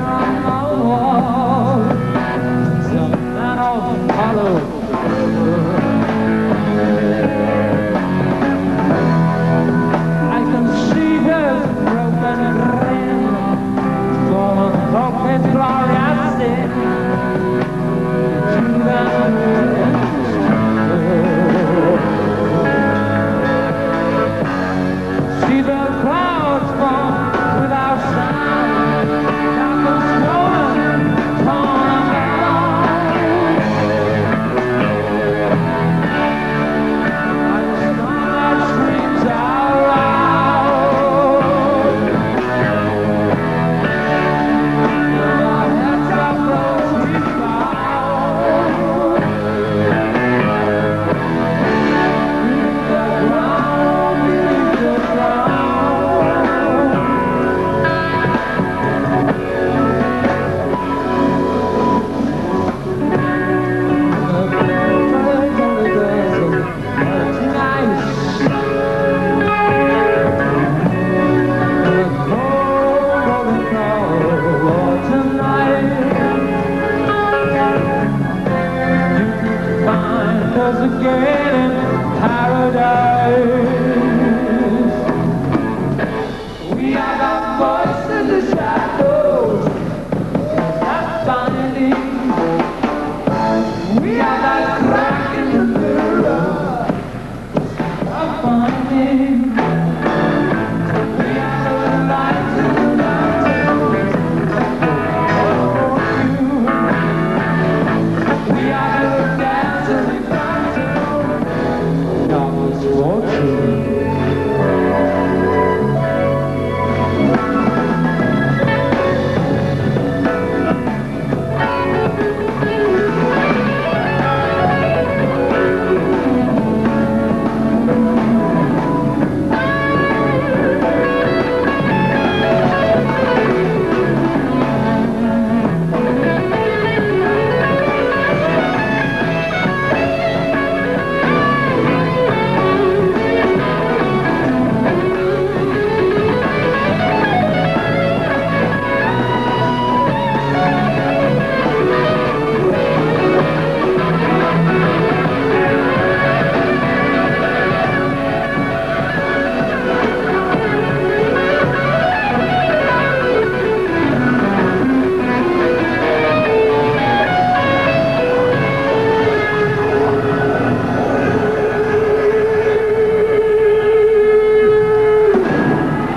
Bye.